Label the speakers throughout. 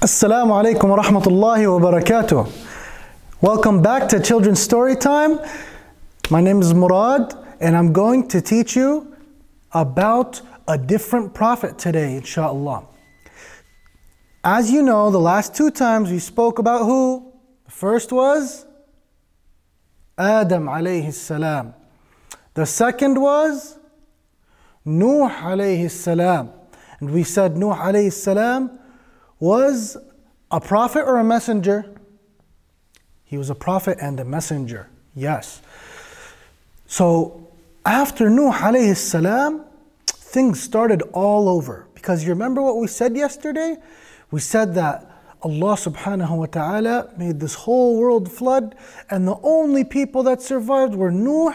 Speaker 1: Assalamu alaikum wa rahmatullahi wa barakatuh. Welcome back to Children's Story Time. My name is Morad, and I'm going to teach you about a different prophet today, inshallah. As you know, the last two times we spoke about who? The first was Adam alayhi salam. The second was Nuh alayhi salam. And we said Nuh alayhi salam was a prophet or a messenger? He was a prophet and a messenger, yes. So after Nuh alayhi salam, things started all over. Because you remember what we said yesterday? We said that Allah subhanahu wa ta'ala made this whole world flood, and the only people that survived were Nuh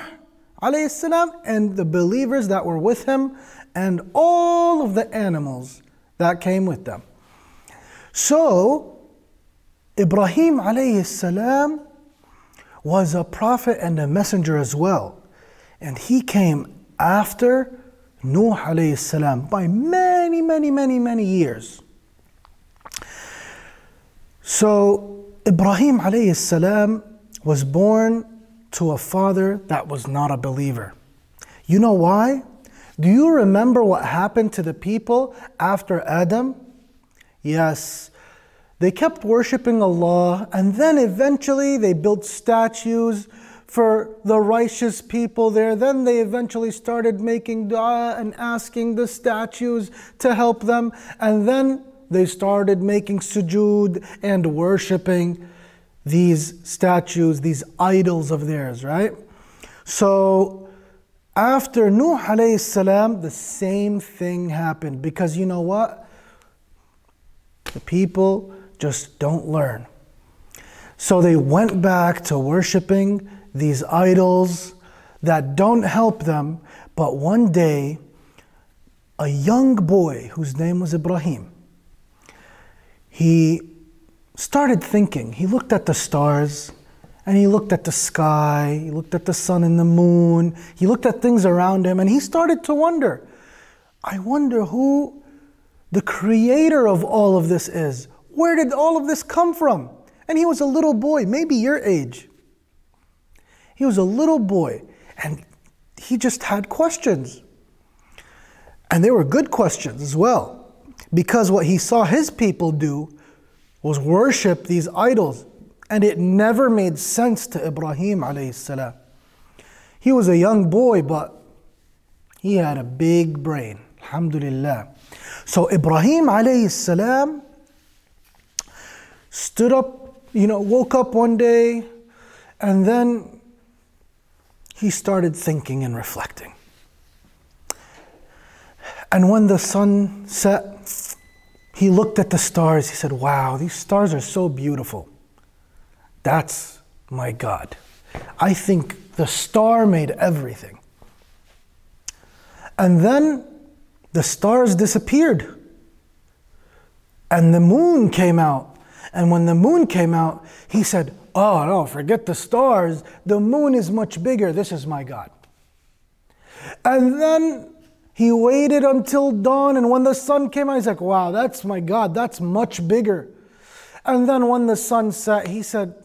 Speaker 1: alayhi salam and the believers that were with him, and all of the animals that came with them. So, Ibrahim alayhi salam was a prophet and a messenger as well. And he came after Nuh alayhi salam by many, many, many, many years. So, Ibrahim alayhi salam was born to a father that was not a believer. You know why? Do you remember what happened to the people after Adam? Yes, they kept worshiping Allah and then eventually they built statues for the righteous people there. Then they eventually started making dua and asking the statues to help them. And then they started making sujood and worshiping these statues, these idols of theirs, right? So after Nuh alayhi salam, the same thing happened because you know what? The people just don't learn. So they went back to worshiping these idols that don't help them. But one day, a young boy whose name was Ibrahim, he started thinking. He looked at the stars and he looked at the sky, he looked at the sun and the moon, he looked at things around him, and he started to wonder I wonder who the creator of all of this is. Where did all of this come from? And he was a little boy, maybe your age. He was a little boy, and he just had questions. And they were good questions as well, because what he saw his people do was worship these idols, and it never made sense to Ibrahim. He was a young boy, but he had a big brain. Alhamdulillah. So Ibrahim alayhi salam stood up, you know, woke up one day, and then he started thinking and reflecting. And when the sun set, he looked at the stars. He said, Wow, these stars are so beautiful. That's my God. I think the star made everything. And then the stars disappeared. And the moon came out. And when the moon came out, he said, Oh no, forget the stars. The moon is much bigger. This is my God. And then he waited until dawn, and when the sun came out, he's like, Wow, that's my God. That's much bigger. And then when the sun set, he said,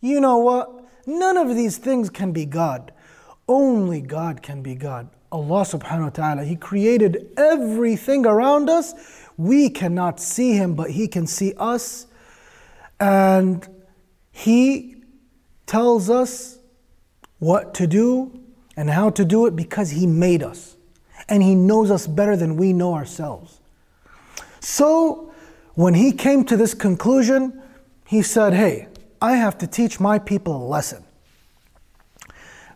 Speaker 1: You know what? None of these things can be God. Only God can be God. Allah subhanahu wa ta'ala, He created everything around us. We cannot see Him, but He can see us. And He tells us what to do and how to do it because He made us. And He knows us better than we know ourselves. So, when He came to this conclusion, He said, Hey, I have to teach my people a lesson.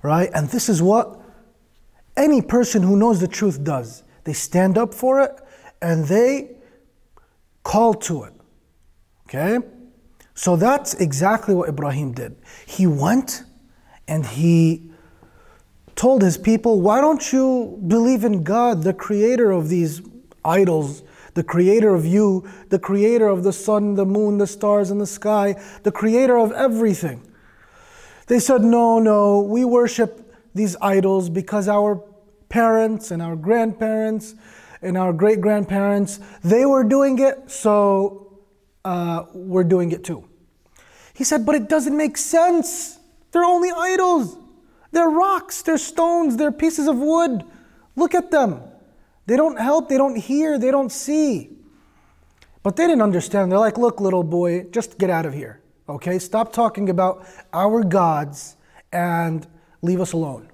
Speaker 1: Right? And this is what any person who knows the truth does. They stand up for it and they call to it. Okay? So that's exactly what Ibrahim did. He went and he told his people, Why don't you believe in God, the creator of these idols, the creator of you, the creator of the sun, the moon, the stars, and the sky, the creator of everything? They said, No, no, we worship these idols because our parents and our grandparents and our great grandparents, they were doing it, so uh, we're doing it too. He said, But it doesn't make sense. They're only idols. They're rocks, they're stones, they're pieces of wood. Look at them. They don't help, they don't hear, they don't see. But they didn't understand. They're like, Look, little boy, just get out of here. Okay? Stop talking about our gods and leave us alone.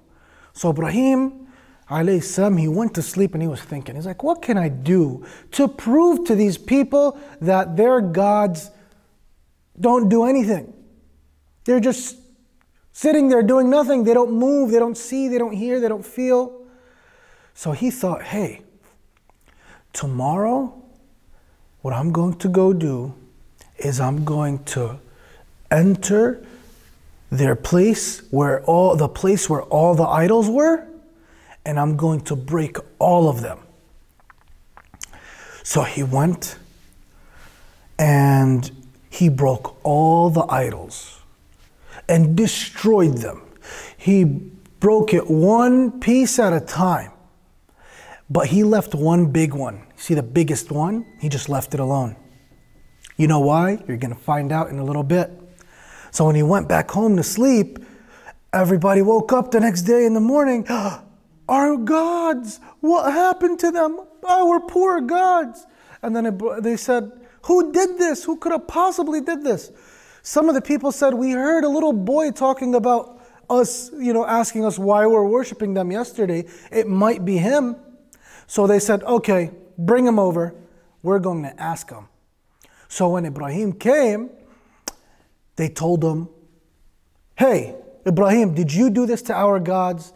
Speaker 1: So Ibrahim, salam, he went to sleep and he was thinking, he's like, what can I do to prove to these people that their gods don't do anything? They're just sitting there doing nothing. They don't move, they don't see, they don't hear, they don't feel. So he thought, hey, tomorrow, what I'm going to go do is I'm going to enter their place where all the place where all the idols were and I'm going to break all of them. So he went and he broke all the idols and destroyed them. He broke it one piece at a time. But he left one big one. See the biggest one? He just left it alone. You know why? You're going to find out in a little bit. So when he went back home to sleep, everybody woke up the next day in the morning. Our gods, what happened to them? Oh, Our poor gods. And then it, they said, Who did this? Who could have possibly did this? Some of the people said, We heard a little boy talking about us, you know, asking us why we're worshiping them yesterday. It might be him. So they said, Okay, bring him over. We're going to ask him. So when Ibrahim came, they told him, Hey, Ibrahim, did you do this to our gods?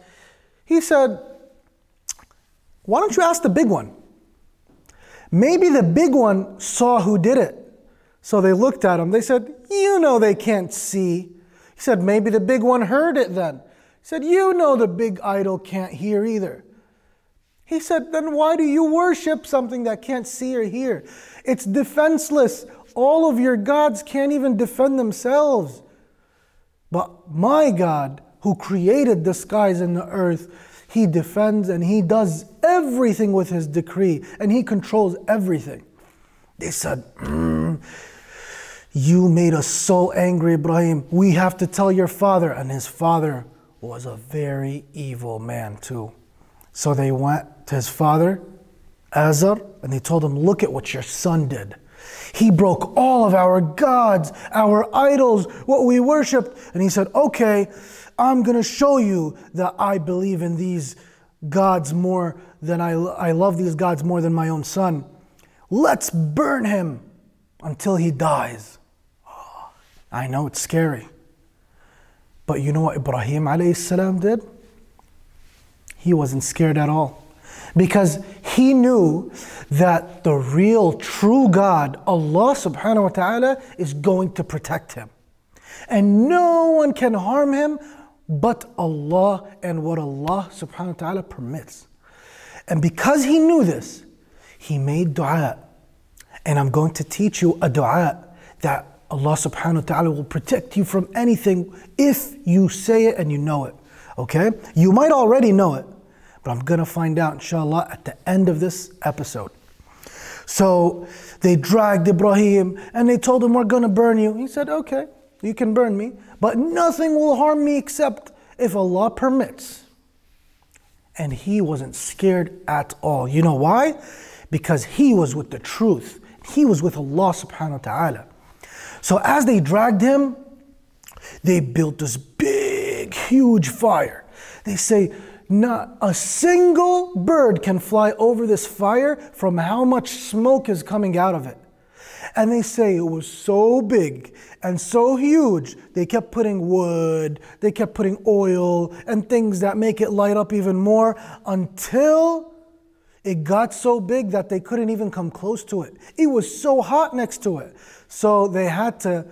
Speaker 1: He said, Why don't you ask the big one? Maybe the big one saw who did it. So they looked at him. They said, You know they can't see. He said, Maybe the big one heard it then. He said, You know the big idol can't hear either. He said, Then why do you worship something that can't see or hear? It's defenseless. All of your gods can't even defend themselves. But my God, who created the skies and the earth, he defends and he does everything with his decree and he controls everything. They said, mm, You made us so angry, Ibrahim. We have to tell your father. And his father was a very evil man, too. So they went to his father, Azar, and they told him, Look at what your son did. He broke all of our gods, our idols, what we worshiped. And he said, Okay, I'm going to show you that I believe in these gods more than I, I love these gods more than my own son. Let's burn him until he dies. Oh, I know it's scary. But you know what Ibrahim alayhi salam did? He wasn't scared at all because he knew that the real true God, Allah subhanahu wa ta'ala, is going to protect him. And no one can harm him but Allah and what Allah subhanahu wa ta'ala permits. And because he knew this, he made dua. And I'm going to teach you a dua that Allah subhanahu wa ta'ala will protect you from anything if you say it and you know it. Okay? You might already know it, but I'm going to find out, inshallah, at the end of this episode. So they dragged Ibrahim and they told him, We're going to burn you. He said, Okay, you can burn me, but nothing will harm me except if Allah permits. And he wasn't scared at all. You know why? Because he was with the truth. He was with Allah subhanahu wa ta'ala. So as they dragged him, they built this big, huge fire. They say, not a single bird can fly over this fire from how much smoke is coming out of it. And they say it was so big and so huge, they kept putting wood, they kept putting oil and things that make it light up even more until it got so big that they couldn't even come close to it. It was so hot next to it. So they had to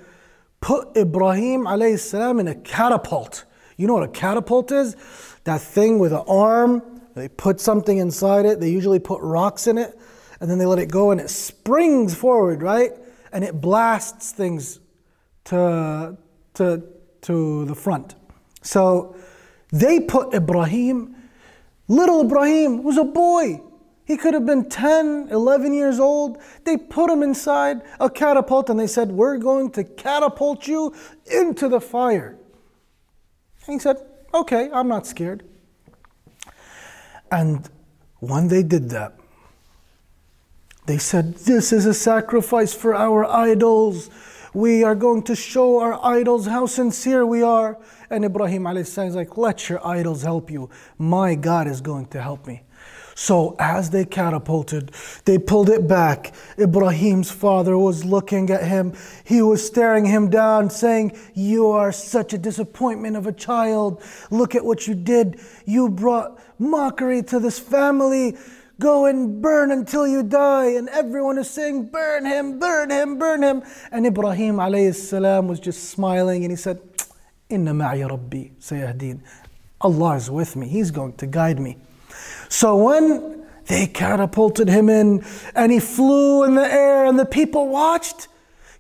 Speaker 1: put Ibrahim alayhi salam in a catapult. You know what a catapult is? That thing with an arm, they put something inside it, they usually put rocks in it, and then they let it go and it springs forward, right? And it blasts things to, to, to the front. So they put Ibrahim, little Ibrahim, was a boy. He could have been 10, 11 years old. They put him inside a catapult and they said, We're going to catapult you into the fire. And he said, Okay, I'm not scared. And when they did that, they said, This is a sacrifice for our idols. We are going to show our idols how sincere we are. And Ibrahim is like, Let your idols help you. My God is going to help me. So as they catapulted, they pulled it back. Ibrahim's father was looking at him. He was staring him down, saying, You are such a disappointment of a child. Look at what you did. You brought mockery to this family. Go and burn until you die. And everyone is saying, Burn him, burn him, burn him. And Ibrahim salam was just smiling and he said, Inna ma'i rabbi sayahdeen. Allah is with me. He's going to guide me. So when they catapulted him in and he flew in the air and the people watched,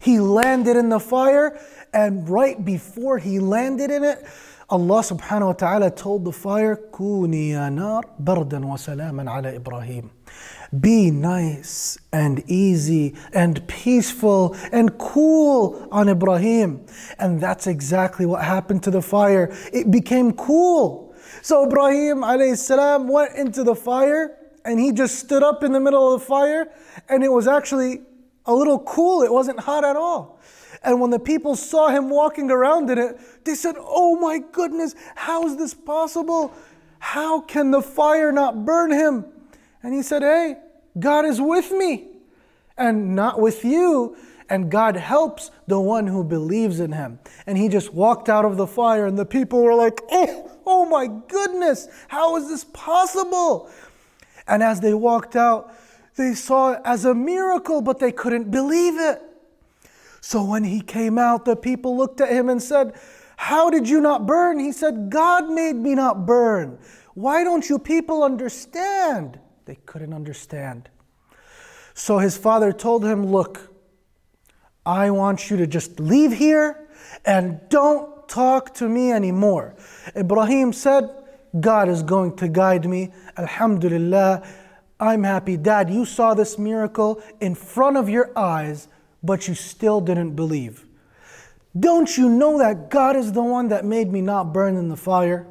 Speaker 1: he landed in the fire. And right before he landed in it, Allah subhanahu wa ta'ala told the fire, Kuni ya nar bardan wa salaman ala Ibrahim. Be nice and easy and peaceful and cool on Ibrahim. And that's exactly what happened to the fire. It became cool. So Ibrahim alayhi went into the fire and he just stood up in the middle of the fire and it was actually a little cool. It wasn't hot at all. And when the people saw him walking around in it, they said, Oh my goodness, how is this possible? How can the fire not burn him? And he said, Hey, God is with me and not with you. And God helps the one who believes in him. And he just walked out of the fire, and the people were like, Oh, Oh my goodness, how is this possible? And as they walked out, they saw it as a miracle, but they couldn't believe it. So when he came out, the people looked at him and said, How did you not burn? He said, God made me not burn. Why don't you people understand? They couldn't understand. So his father told him, Look, I want you to just leave here and don't talk to me anymore. Ibrahim said, God is going to guide me. Alhamdulillah, I'm happy. Dad, you saw this miracle in front of your eyes, but you still didn't believe. Don't you know that God is the one that made me not burn in the fire?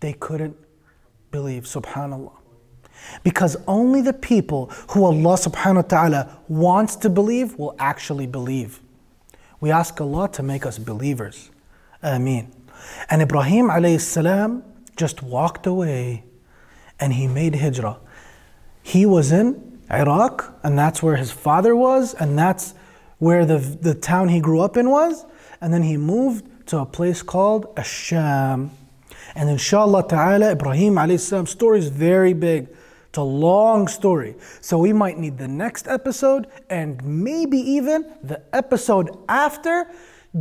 Speaker 1: They couldn't believe, subhanAllah. Because only the people who Allah subhanahu wa ta'ala wants to believe will actually believe. We ask Allah to make us believers. Ameen. And Ibrahim alayhi salam just walked away and he made hijrah. He was in Iraq and that's where his father was and that's where the, the town he grew up in was. And then he moved to a place called Asham. And inshallah ta'ala, Ibrahim alayhi salam's story is very big. It's a long story. So we might need the next episode and maybe even the episode after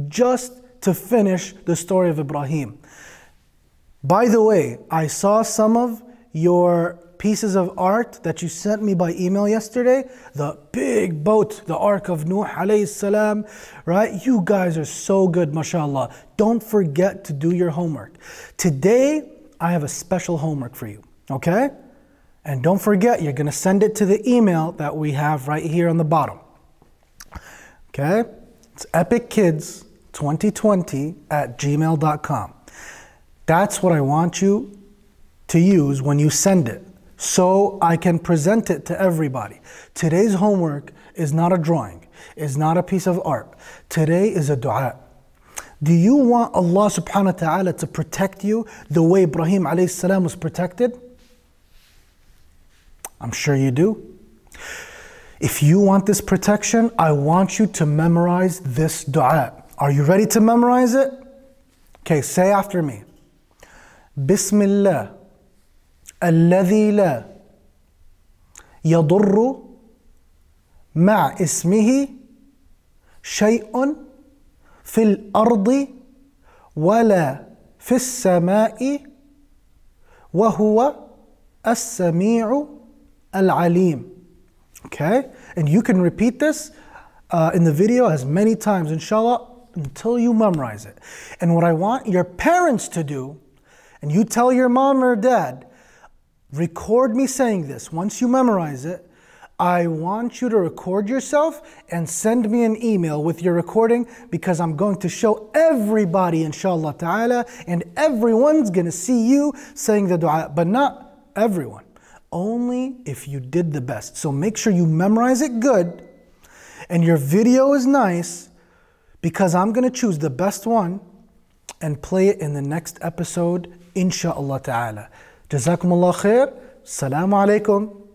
Speaker 1: just to finish the story of Ibrahim. By the way, I saw some of your pieces of art that you sent me by email yesterday. The big boat, the Ark of Nuh alayhi salam, right? You guys are so good, mashallah. Don't forget to do your homework. Today, I have a special homework for you, okay? And don't forget, you're gonna send it to the email that we have right here on the bottom. Okay? It's Epic Kids 2020 at gmail.com. That's what I want you to use when you send it so I can present it to everybody. Today's homework is not a drawing, is not a piece of art. Today is a dua. Do you want Allah subhanahu wa ta'ala to protect you the way Ibrahim alayhi salam was protected? I'm sure you do. If you want this protection, I want you to memorize this dua. Are you ready to memorize it? Okay, say after me. بسم الله الذي لا يضر مع اسمه شيء في الارض ولا في السماء وهو السميع Al-Alim. Okay? And you can repeat this uh, in the video as many times, inshallah, until you memorize it. And what I want your parents to do, and you tell your mom or dad, record me saying this. Once you memorize it, I want you to record yourself and send me an email with your recording because I'm going to show everybody, inshallah ta'ala, and everyone's going to see you saying the dua, but not everyone. Only if you did the best. So make sure you memorize it good and your video is nice because I'm gonna choose the best one and play it in the next episode, inshallah ta'ala. Jazakum Allah khair. Assalamu alaikum.